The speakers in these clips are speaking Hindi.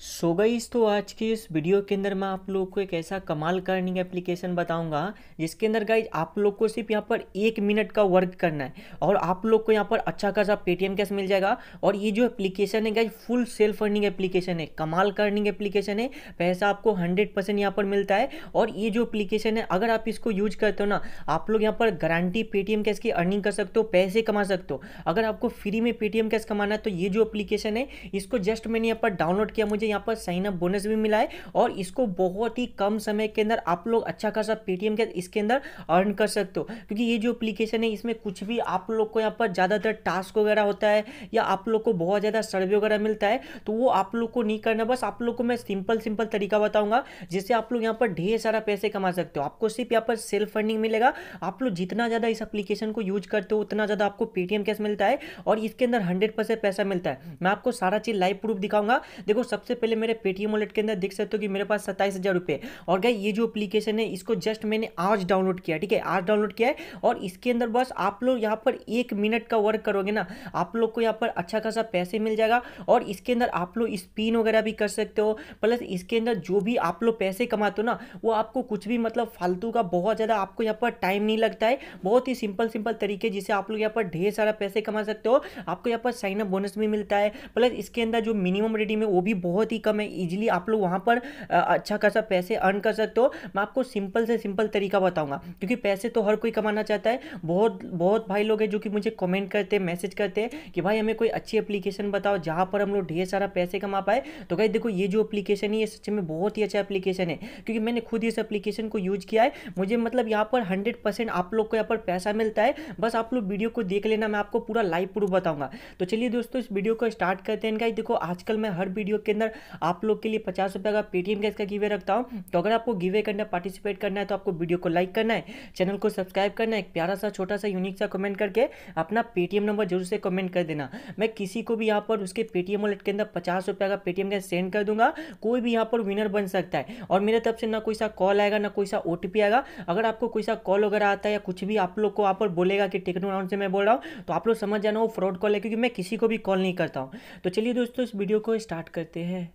सो गईस तो आज के इस वीडियो के अंदर मैं आप लोग को एक ऐसा कमाल करनिंग एप्लीकेशन बताऊँगा, जिसके अंदर गाइज़ आप लोग को सिर्फ़ यहाँ पर एक मिनट का वर्क करना है और आप लोग को यहाँ पर अच्छा खासा पेटीएम कैश मिल जाएगा और ये जो एप्लीकेशन है guys full self earning application है, कमाल करनिंग एप्लीकेशन है, पैसा आपको हंड्रेड परसेंट यहाँ पर मिलता है और ये जो एप्लीकेशन है, अगर आप इसको यूज़ करते हो ना, आप लोग यहाँ पर गारंटी पेटीएम कैश की अर्निंग कर सकते हो, पैसे कमा सकते हो। अगर आपको फ्री में पेटीएम कैश कमाना है तो ये जो एप्लीकेशन है, इसको जस्ट मैंने यहाँ पर डाउनलोड किया, मुझे यहाँ पर साइन अप बोनस भी मिला है और इसको बहुत ही कम समय के अंदर आप लोग अच्छा खासा पेटीएम के इसके अंदर अर्न कर सकते हो। क्योंकि ये जो एप्लीकेशन है, इसमें कुछ भी आप लोग को यहाँ पर ज़्यादातर टास्क वगैरह होता है या आप लोग को बहुत ज़्यादा सर्वे वगैरह मिलता है तो वो आप लोग को नहीं करना। बस आप लोग को मैं सिंपल सिंपल तरीका बताऊँगा जिससे आप लोग यहाँ पर ढेर सारा पैसे कमा सकते हो। आपको सिर्फ़ यहाँ पर सेल्फ फंडिंग मिलेगा। आप लोग जितना ज़्यादा इस एप्लीकेशन को यूज़ करते हो, उतना ज़्यादा आपको पेटीएम कैश मिलता है और इसके अंदर हंड्रेड पैसा मिलता है। मैं आपको सारा चीज़ लाइव प्रूफ दिखाऊँगा। देखो, सबसे पहले मेरे पेटीएम वॉलेट के अंदर देख सकते हो कि मेरे पास सत्ताईस हज़ार रुपये और गई ये जो एप्लीकेशन है, इसको जस्ट मैंने आज डाउनलोड किया ठीक है? आज डाउनलोड किया है और इसके अंदर बस आप लोग यहाँ पर एक मिनट का वर्क करोगे ना, आप लोग को यहाँ पर अच्छा खासा पैसे मिल जाएगा और इसके अंदर आप लोग स्पिन वगैरह भी कर सकते हो। प्लस इसके अंदर जो भी आप लोग पैसे कमाते हो ना, वो आपको कुछ भी मतलब फालतू का बहुत ज़्यादा आपको यहाँ पर टाइम नहीं लगता है। बहुत ही सिंपल सिंपल तरीके जिससे आप लोग यहाँ पर ढेर सारा पैसे कमा सकते हो। आपको यहाँ पर साइन अप बोनस भी मिलता है। प्लस इसके अंदर जो मिनिमम रेडिंग है वो भी बहुत ही कम है इजिली आप लोग वहाँ पर अच्छा खासा पैसे अर्न कर सकते हो। मैं आपको सिंपल से सिंपल तरीका बताऊँगा, क्योंकि पैसे तो हर कोई कमाना चाहता है। बहुत बहुत भाई लोग हैं जो कि मुझे कमेंट करते हैं मैसेज करते हैं कि भाई हमें कोई अच्छी एप्लीकेशन बताओ, जहाँ पर हम लोग ढेर सारा पैसे कमा पाए। तो भाई देखो, ये जो एप्लीकेशन है, ये सच में बहुत ही अच्छा एप्लीकेशन है, क्योंकि मैंने खुद इस एप्लीकेशन को यूज़ किया है। मुझे मतलब यहाँ पर हंड्रेड परसेंट आप लोग को यहाँ पर पैसा मिलता है। बस आप लोग वीडियो को देख लेना, मैं आपको पूरा लाइव प्रूफ बताऊँगा। तो चलिए दोस्तों, इस वीडियो को स्टार्ट करते हैं। देखो, आजकल मैं हर वीडियो के अंदर आप लोग के लिए पचास रुपये का पेटीएम कैश का गिवे रखता हूँ। तो अगर आपको गिवे करना पार्टिसिपेट करना है तो आपको वीडियो को लाइक करना है चैनल को सब्सक्राइब करना है, एक प्यारा सा, छोटा सा यूनिक सा कमेंट करके अपना पेटीएम नंबर ज़रूर से कमेंट कर देना। मैं किसी को भी यहाँ पर उसके पेटीएम वॉलेट के अंदर पचास रुपये का पेटीएम कैश सेंड कर दूँगा। कोई भी यहाँ पर विनर बन सकता है। और मेरे तरफ़ से ना कोई सा कॉल आएगा, ना कोई सा ओटीपी आएगा। अगर आपको कोई सा कॉल वगैरह आता है या कुछ भी आप लोग को पर बोलेगा कि टेक्नो राउंड से मैं बोल रहा हूँ तो आप लोग समझ जाना वो फ्रॉड कॉल है, क्योंकि मैं किसी को भी कॉल नहीं करता हूँ। तो चलिए दोस्तों, इस वीडियो को स्टार्ट करते हैं।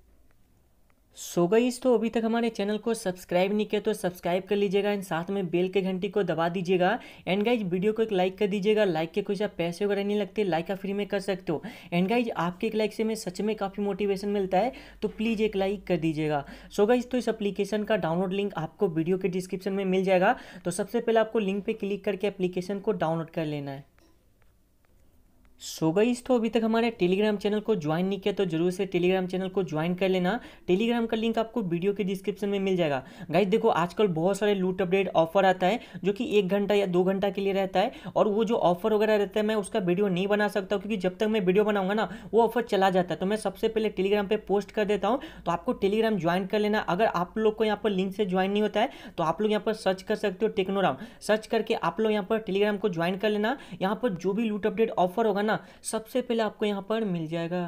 सो गई तो अभी तक हमारे चैनल को सब्सक्राइब नहीं किया तो सब्सक्राइब कर लीजिएगा एंड साथ में बेल के घंटी को दबा दीजिएगा। एंड गाइज़ वीडियो को एक लाइक कर दीजिएगा। लाइक के कुछ आप पैसे वगैरह नहीं लगते, लाइक आप फ्री में कर सकते हो। एंड गाइज़ आपके एक लाइक से मैं सच में काफ़ी मोटिवेशन मिलता है तो प्लीज़ एक लाइक कर दीजिएगा। सो गाइज़ तो इस एप्लीकेशन का डाउनलोड लिंक आपको वीडियो के डिस्क्रिप्शन में मिल जाएगा। तो सबसे पहले आपको लिंक पर क्लिक करके एप्लीकेशन को डाउनलोड कर लेना है। सो so गई तो अभी तक हमारे टेलीग्राम चैनल को ज्वाइन नहीं किया तो ज़रूर से टेलीग्राम चैनल को ज्वाइन कर लेना। टेलीग्राम का लिंक आपको वीडियो के डिस्क्रिप्शन में मिल जाएगा। गाइज़ देखो, आजकल बहुत सारे लूट अपडेट ऑफ़र आता है, जो कि एक घंटा या दो घंटा के लिए रहता है, और वो जो ऑफ़र वगैरह रहता है, मैं उसका वीडियो नहीं बना सकता क्योंकि जब तक मैं वीडियो बनाऊँगा ना, वो ऑफ़र चला जाता है। तो मैं सबसे पहले टेलीग्राम पर पोस्ट कर देता हूँ तो आपको टेलीग्राम ज्वाइन कर लेना। अगर आप लोग को यहाँ पर लिंक से ज्वाइन नहीं होता है तो आप लोग यहाँ पर सर्च कर सकते हो टेक्नोराम सर्च करके आप लोग यहाँ पर टेलीग्राम को ज्वाइन कर लेना। यहाँ पर जो भी लूट अपडेट ऑफ़र होगा ना सबसे पहले आपको यहाँ पर मिल जाएगा।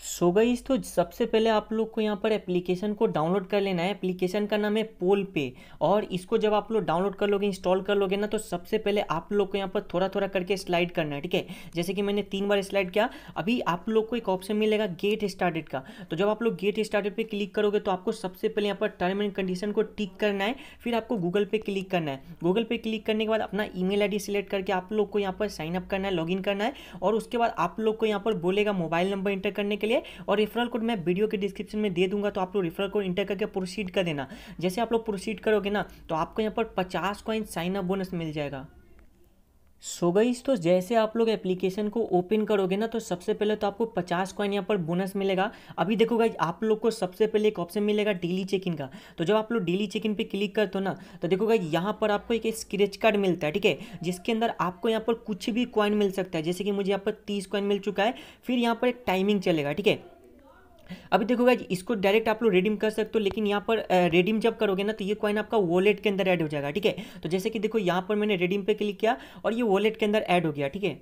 सो गई तो सबसे पहले आप लोग को यहाँ पर एप्लीकेशन को डाउनलोड कर लेना है। एप्लीकेशन का नाम है पोल पे और इसको जब आप लोग डाउनलोड कर लोगे इंस्टॉल कर लोगे ना तो सबसे पहले आप लोग को यहाँ पर थोड़ा थोड़ा करके स्लाइड करना है, ठीक है? जैसे कि मैंने तीन बार स्लाइड किया, अभी आप लोग को एक ऑप्शन मिलेगा गेट स्टार्टेड का। तो जब आप लोग गेट स्टार्टेड पर क्लिक करोगे तो आपको सबसे पहले यहाँ पर टर्म एंड कंडीशन को टिक करना है। फिर आपको गूगल पे क्लिक करना है। गूगल पे क्लिक करने के बाद अपना ईमेल आईडी सिलेक्ट करके आप लोग को यहाँ पर साइन अप करना है लॉगिन करना है। और उसके बाद आप लोग को यहाँ पर बोलेगा मोबाइल नंबर इंटर करने के लिए और रेफरल कोड मैं वीडियो के डिस्क्रिप्शन में दे दूँगा तो आप लोग रेफरल कोड इंटर करके प्रोसीड कर देना। जैसे आप लोग प्रोसीड करोगे ना तो आपको यहाँ पर पचास कॉइन साइन अप बोनस मिल जाएगा। सो गई तो जैसे आप लोग एप्लीकेशन को ओपन करोगे ना तो सबसे पहले तो आपको पचास कॉइन यहाँ पर बोनस मिलेगा। अभी देखो गाइज़ आप लोग को सबसे पहले एक ऑप्शन मिलेगा डेली चेक इन का। तो जब आप लोग डेली चेक इन पे क्लिक करते हो ना तो देखो गाइज़ यहाँ पर आपको एक स्क्रेच कार्ड मिलता है, ठीक है? जिसके अंदर आपको यहाँ पर कुछ भी कॉइन मिल सकता है। जैसे कि मुझे यहाँ पर तीस कॉइन मिल चुका है, फिर यहाँ पर एक टाइमिंग चलेगा, ठीक है? अभी देखो भाई इसको डायरेक्ट आप लोग रिडीम कर सकते हो, लेकिन यहाँ पर रिडीम जब करोगे ना तो ये कॉइन आपका वॉलेट के अंदर ऐड हो जाएगा, ठीक है? तो जैसे कि देखो, यहाँ पर मैंने रिडीम पे क्लिक किया और ये वॉलेट के अंदर ऐड हो गया, ठीक है?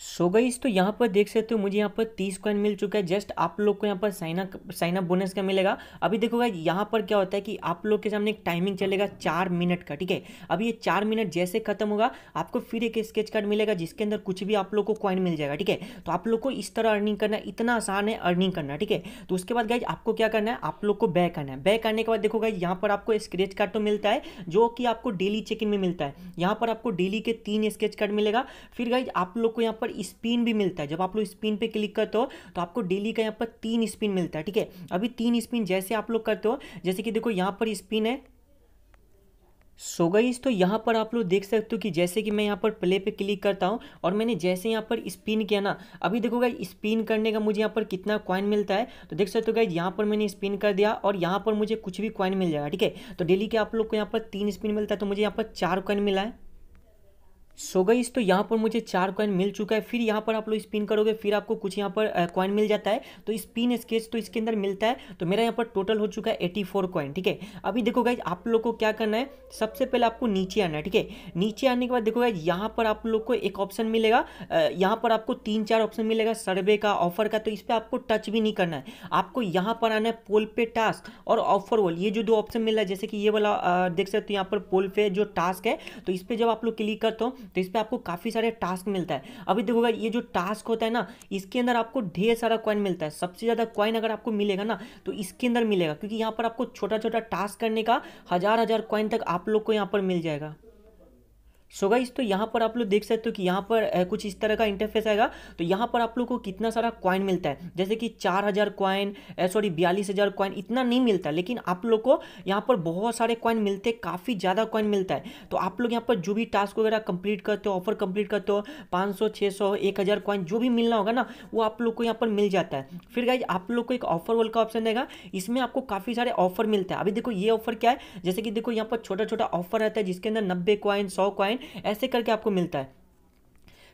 सो so गई तो यहाँ पर देख सकते हो मुझे यहाँ पर तीस कॉइन मिल चुका है। जस्ट आप लोग को यहाँ पर sign up sign up bonus का मिलेगा। अभी देखो गाइज़ यहाँ पर क्या होता है कि आप लोग के सामने एक टाइमिंग चलेगा चार मिनट का, ठीक है? अभी ये चार मिनट जैसे खत्म होगा, आपको फिर एक स्केच कार्ड मिलेगा, जिसके अंदर कुछ भी आप लोग को कॉइन मिल जाएगा, ठीक है? तो आप लोग को इस तरह अर्निंग करना, इतना आसान है अर्निंग करना, ठीक है? तो उसके बाद गाइज़ आपको क्या करना है? आप लोग को बैक करना है। बैक करने के बाद देखो गाइज़ यहाँ पर आपको स्क्रेच कार्ड तो मिलता है, जो कि आपको डेली चेक इन में मिलता है। यहाँ पर आपको डेली के तीन स्केच कार्ड मिलेगा। फिर गाइज़ आप लोग को यहाँ पर स्पिन भी मिलता है जब आप लोग स्पिन पे क्लिक करते हो तो आपको डेली का यहाँ पर तीन स्पिन मिलता है ठीक है अभी तीन स्पिन जैसे आप लोग करते हो जैसे कि देखो यहाँ पर स्पिन है सो so गई तो यहाँ पर आप लोग देख सकते हो कि जैसे कि मैं यहाँ पर प्ले पे क्लिक करता हूँ और मैंने जैसे यहाँ पर स्पिन किया ना अभी देखो गाइज़ स्पिन करने का मुझे यहाँ पर कितना कॉइन मिलता है तो देख सकते हो गाइज़ यहाँ पर मैंने स्पिन कर दिया और यहाँ पर मुझे कुछ भी कॉइन मिल जाएगा ठीक है तो डेली के आप लोग को यहाँ पर तीन स्पिन मिलता है तो मुझे यहाँ पर चार कॉइन मिला है सो गई तो यहाँ पर मुझे चार कॉइन मिल चुका है। फिर यहाँ पर आप लोग स्पिन करोगे, फिर आपको कुछ यहाँ पर कॉइन मिल जाता है। तो स्पिन स्केच तो इसके अंदर मिलता है। तो मेरा यहाँ पर टोटल हो चुका है एटी फोर कॉइन ठीक है? अभी देखो गाइज़ आप लोग को क्या करना है? सबसे पहले आपको नीचे आना है, ठीक है? नीचे आने के बाद देखो गाइज़ यहाँ पर आप लोग को एक ऑप्शन मिलेगा। यहाँ पर आपको तीन चार ऑप्शन मिलेगा सर्वे का ऑफ़र का। तो इस पर आपको टच भी नहीं करना है। आपको यहाँ पर आना है पोल पे टास्क और ऑफ़र वॉल ये जो दो ऑप्शन मिल रहा है, जैसे कि ये वाला देख सकते हो, यहाँ पर पोल पे जो टास्क है तो इस पर जब आप लोग क्लिक करते हो तो इस पर आपको काफ़ी सारे टास्क मिलता है। अभी देखोगा ये जो टास्क होता है ना, इसके अंदर आपको ढेर सारा कॉइन मिलता है। सबसे ज़्यादा कॉइन अगर आपको मिलेगा ना तो इसके अंदर मिलेगा, क्योंकि यहाँ पर आपको छोटा छोटा टास्क करने का हज़ार हज़ार कॉइन तक आप लोग को यहाँ पर मिल जाएगा। सो so गाइस तो यहाँ पर आप लोग देख सकते हो कि यहाँ पर कुछ इस तरह का इंटरफेस आएगा। तो यहाँ पर आप लोग को कितना सारा क्वाइन मिलता है। जैसे कि चार हज़ार क्वाइन सॉरी बयालीस हज़ार क्वाइन इतना नहीं मिलता लेकिन आप लोग को यहाँ पर बहुत सारे क्वाइन मिलते हैं, काफ़ी ज़्यादा क्वाइन मिलता है। तो आप लोग यहाँ पर जो भी टास्क वगैरह कंप्लीट करते हो ऑफ़र कंप्लीट करते हो, पाँच सौ, छः सौ, एक हज़ार क्वाइन जो भी मिलना होगा ना, वो आप लोग को यहाँ पर मिल जाता है। फिर गाइज़ आप लोग को एक ऑफ़र वाल का ऑप्शन देगा। इसमें आपको काफ़ी सारे ऑफ़र मिलता है। अभी देखो ये ऑफ़र क्या है? जैसे कि देखो यहाँ पर छोटा छोटा ऑफ़र रहता है, जिसके अंदर नब्बे क्वाइन सौ क्वाइन ऐसे करके आपको मिलता है।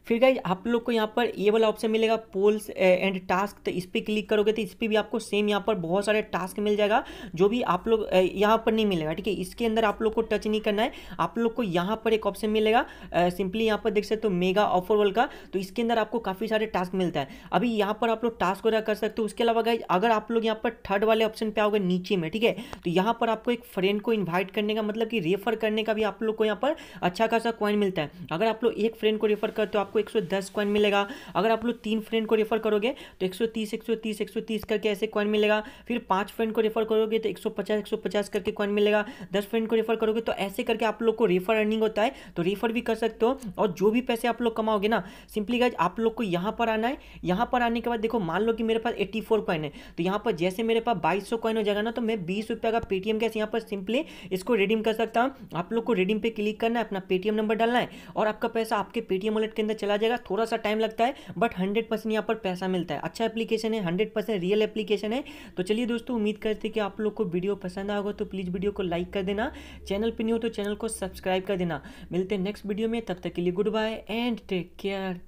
फिर गाइज़ आप लोग को यहाँ पर ये वाला ऑप्शन मिलेगा पोल्स एंड टास्क तो इस पर क्लिक करोगे तो इस पर भी आपको सेम यहाँ पर बहुत सारे टास्क मिल जाएगा, जो भी आप लोग यहाँ पर नहीं मिलेगा, ठीक है? इसके अंदर आप लोग को टच नहीं करना है, आप लोग को यहाँ पर एक ऑप्शन मिलेगा सिंपली यहाँ पर देख सकते हो मेगा ऑफ़र वर्ल्ड का तो इसके अंदर आपको काफ़ी सारे टास्क मिलता है। अभी यहाँ पर आप लोग टास्क वगैरह कर सकते हो, उसके अलावा गाइज़ अगर आप लोग यहाँ पर थर्ड वाले ऑप्शन पे आओगे नीचे में, ठीक है? तो यहाँ पर आपको एक फ्रेंड को इन्वाइट करने का मतलब कि रेफर करने का भी आप लोग को यहाँ पर अच्छा खासा कॉइन मिलता है। अगर आप लोग एक फ्रेंड को रेफर करते हो, आपको एक कॉइन मिलेगा। अगर आप लोग तीन फ्रेंड को रेफर करोगे तो 130 130 130 करके ऐसे कॉइन मिलेगा। फिर पाँच फ्रेंड को रेफर करोगे तो 150 150 करके कॉइन मिलेगा। दस फ्रेंड को रेफर करोगे तो ऐसे करके आप लोग को रेफर अर्निंग होता है तो रेफर भी कर सकते हो। और जो भी पैसे आप लोग कमाओगे ना सिंपली गाइज़ आप लोग को यहाँ पर आना है। यहाँ पर आने के बाद देखो, मान लो कि मेरे पास एट्टी फोर कॉइन है तो यहाँ पर जैसे मेरे पास बाईस सौ कॉइन हो जाएगा ना तो मैं बीस रुपये का पेटीएम कैसे यहाँ पर सिंपली इसको रिडीम कर सकता हूँ। आप लोग को रिडीम पे क्लिक करना है, अपना पेटीएम नंबर डालना है, और आपका पैसा आपके पेटीएम वॉलेट के अंदर चला जाएगा थोड़ा सा टाइम लगता है बट हंड्रेड परसेंट यहाँ पर पैसा मिलता है। अच्छा एप्लीकेशन है हंड्रेड परसेंट रियल एप्लीकेशन है। तो चलिए दोस्तों, उम्मीद करते हैं कि आप लोग को वीडियो पसंद आएगा तो प्लीज़ वीडियो को लाइक कर देना। चैनल पर नहीं हो तो चैनल को सब्सक्राइब कर देना। मिलते हैं नेक्स्ट वीडियो में, तब तक के लिए good bye and take care